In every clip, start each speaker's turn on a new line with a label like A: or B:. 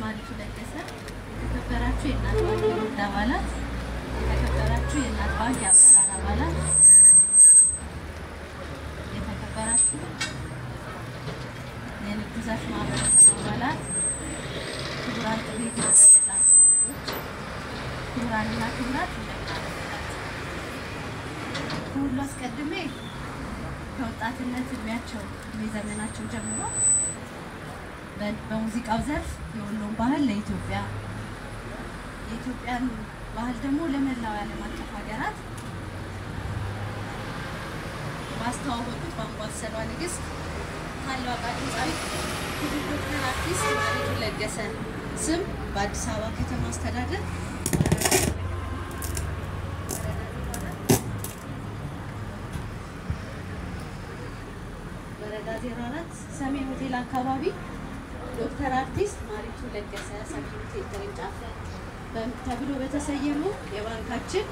A: ማሪቱ ለገሰ፣ የተከበራችሁ የእናት ባንክ አባላት፣ የተከበራችሁ የእናት ባንክ የአመራር አባላት፣ የተከበራችሁ የንግድ ዘርፍ ማህበረሰብ አባላት፣ ክቡራን የተደረገላችሁ እንግዶች፣ ክቡራንና ክቡራት ከሁሉ አስቀድሜ ከወጣትነት እድሜያቸው እድሜ ዘመናቸው ጀምሮ በሙዚቃው ዘርፍ የወሎን ባህል ለኢትዮጵያ የኢትዮጵያን ባህል ደግሞ ለመላው የዓለም አቀፍ ሀገራት ባስተዋወቁት በአምባሰሏ ንግስት ታላቋ ድምፃዊት ዶክተር አርቲስት ማሪቱ ለገሰ። ስም በአዲስ አበባ ከተማ አስተዳደር ወረዳ 04 ሰሜን ሆቴል አካባቢ ዶክተር አርቲስት ማሪቱ ለገሰ ሆቴል ቅርንጫፍ ተብሎ በተሰየመው የባንካችን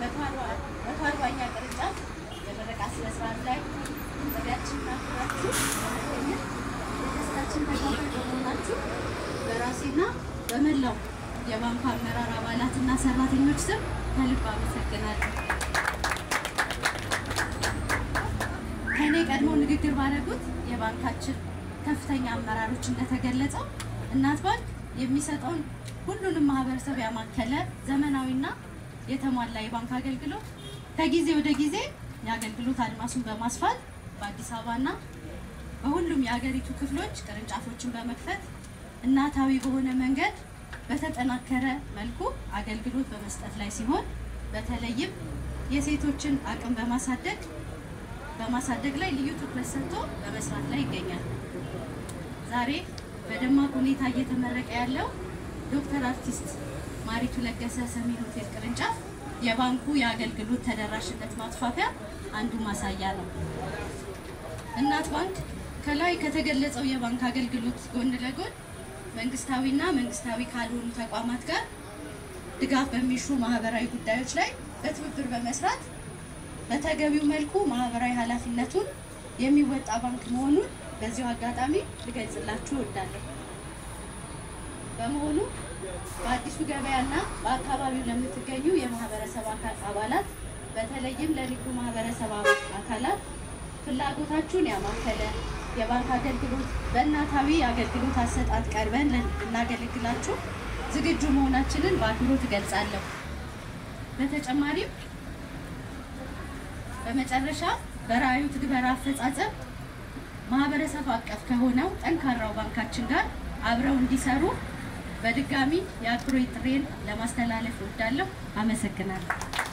A: መቶ አርባ- መቶ አርባኛ ቅርንጫፍ የምረቃ ስነ ስርዓት ላይ ጥሪያችንን አክብራችሁ በመገኘት የደስታችን ተካፋይ በመሆናችሁ በራሴና በመላው የባንኩ አመራር አባላትና ሰራተኞች ስም ከልብ አመሰግናለሁ። ከእኔ ቀድሞ ንግግር ባደረጉት የባንካችን ከፍተኛ አመራሮች እንደተገለጸው እናት ባንክ የሚሰጠውን ሁሉንም ማህበረሰብ ያማከለ ዘመናዊና የተሟላ የባንክ አገልግሎት ከጊዜ ወደ ጊዜ የአገልግሎት አድማሱን በማስፋት በአዲስ አበባና በሁሉም የአገሪቱ ክፍሎች ቅርንጫፎችን በመክፈት እናታዊ በሆነ መንገድ በተጠናከረ መልኩ አገልግሎት በመስጠት ላይ ሲሆን በተለይም የሴቶችን አቅም በማሳደግ በማሳደግ ላይ ልዩ ትኩረት ሰጥቶ በመስራት ላይ ይገኛል። ዛሬ በደማቅ ሁኔታ እየተመረቀ ያለው ዶክተር አርቲስት ማሪቱ ለገሰ ሰሜን ሆቴል ቅርንጫፍ የባንኩ የአገልግሎት ተደራሽነት ማስፋፊያ አንዱ ማሳያ ነው። እናት ባንክ ከላይ ከተገለጸው የባንክ አገልግሎት ጎን ለጎን መንግስታዊና መንግስታዊ ካልሆኑ ተቋማት ጋር ድጋፍ በሚሹ ማህበራዊ ጉዳዮች ላይ በትብብር በመስራት በተገቢው መልኩ ማህበራዊ ኃላፊነቱን የሚወጣ ባንክ መሆኑን በዚሁ አጋጣሚ ልገልጽላችሁ እወዳለሁ። በመሆኑ በአዲሱ ገበያና በአካባቢው ለምትገኙ የማህበረሰብ አባላት በተለይም ለንግዱ ማህበረሰብ አካላት ፍላጎታችሁን ያማከለ የባንክ አገልግሎት በእናታዊ አገልግሎት አሰጣጥ ቀርበን ልናገለግላችሁ ዝግጁ መሆናችንን በአክብሮት እገልጻለሁ። በተጨማሪም በመጨረሻ በራዕዩ ትግበራ አፈጻጸም ማህበረሰብ አቀፍ ከሆነው ጠንካራው ባንካችን ጋር አብረው እንዲሰሩ በድጋሚ የአክብሮት ጥሬን ለማስተላለፍ እወዳለሁ። አመሰግናለሁ።